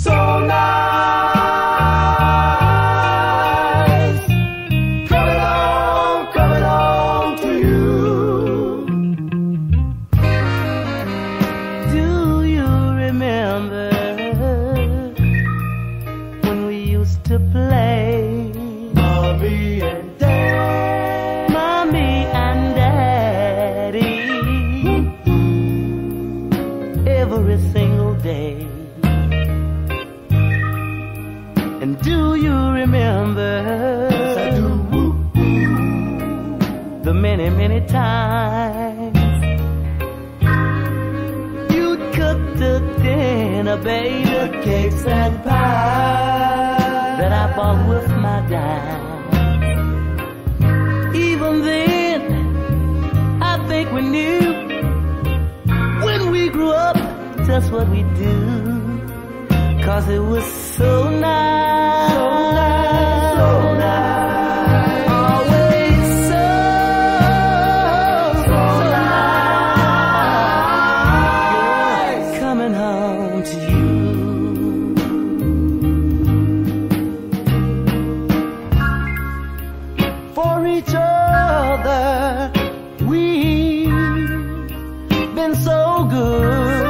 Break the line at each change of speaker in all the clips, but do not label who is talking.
so nice.
The many, many times you'd cook the dinner, baby,
Cakes and pie.
that I bought with my dime. Even then, I think we knew when we grew up just what we do. Cause it was so nice. To you. For each other, we've been so good.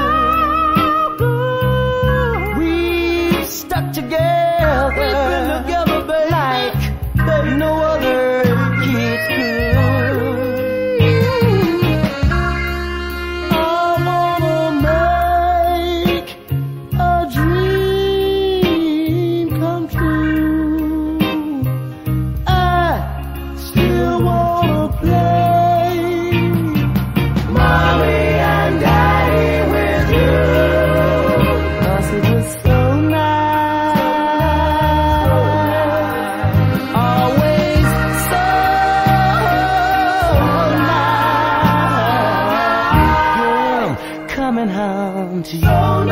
We've stuck together.
coming home to you.
Night.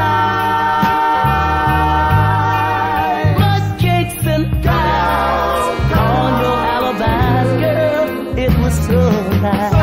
Nice. cakes and down on your Alabama girl. It was
so nice.